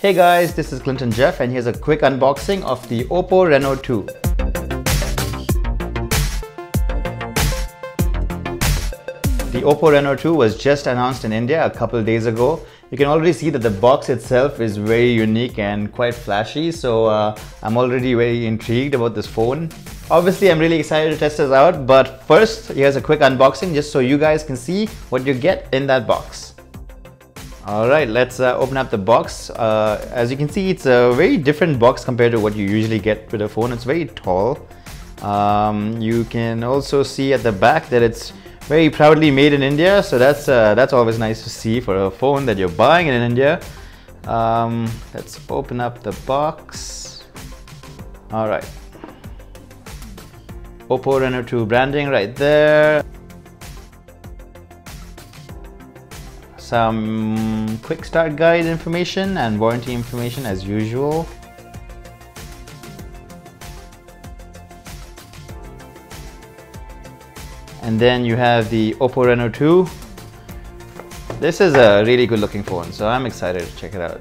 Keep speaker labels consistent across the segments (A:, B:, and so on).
A: Hey guys, this is Clinton Jeff and here's a quick unboxing of the Oppo Reno 2. The Oppo Reno 2 was just announced in India a couple days ago. You can already see that the box itself is very unique and quite flashy, so uh, I'm already very intrigued about this phone. Obviously, I'm really excited to test this out, but first, here's a quick unboxing just so you guys can see what you get in that box. All right, let's uh, open up the box. Uh, as you can see, it's a very different box compared to what you usually get with a phone. It's very tall. Um, you can also see at the back that it's very proudly made in India. So that's uh, that's always nice to see for a phone that you're buying in India. Um, let's open up the box. All right. Oppo Reno 2 branding right there. Some quick start guide information and warranty information as usual. And then you have the Oppo Reno 2. This is a really good looking phone, so I'm excited to check it out.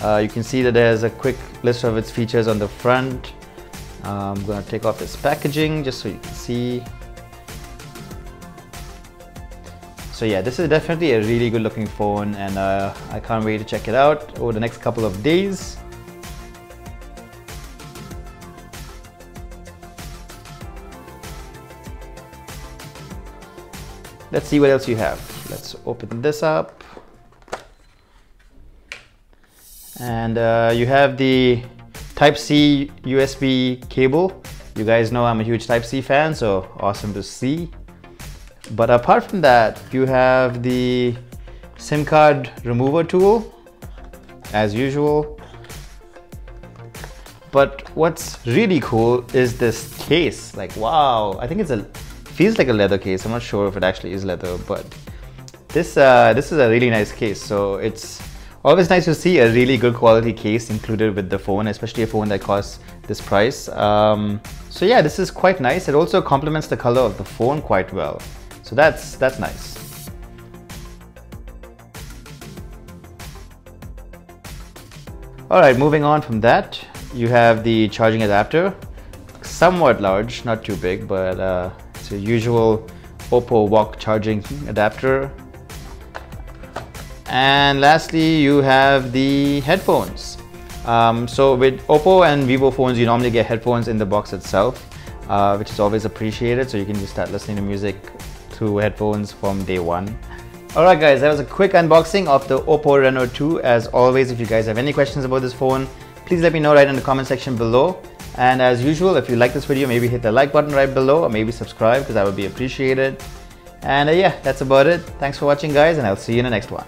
A: Uh, you can see that there's a quick list of its features on the front. Uh, I'm gonna take off this packaging just so you can see So yeah, this is definitely a really good looking phone and uh, I can't wait to check it out over the next couple of days. Let's see what else you have. Let's open this up. And uh, you have the Type-C USB cable. You guys know I'm a huge Type-C fan, so awesome to see. But apart from that, you have the SIM card remover tool as usual. But what's really cool is this case. Like, wow, I think it's a, feels like a leather case. I'm not sure if it actually is leather, but this, uh, this is a really nice case. So it's always nice to see a really good quality case included with the phone, especially a phone that costs this price. Um, so yeah, this is quite nice. It also complements the color of the phone quite well. So that's, that's nice. All right, moving on from that, you have the charging adapter. Somewhat large, not too big, but uh, it's a usual Oppo VOOC charging adapter. And lastly, you have the headphones. Um, so with Oppo and Vivo phones, you normally get headphones in the box itself, uh, which is always appreciated. So you can just start listening to music headphones from day one. Alright guys, that was a quick unboxing of the Oppo Reno 2. As always, if you guys have any questions about this phone, please let me know right in the comment section below. And as usual, if you like this video, maybe hit the like button right below or maybe subscribe because that would be appreciated. And uh, yeah, that's about it. Thanks for watching guys and I'll see you in the next one.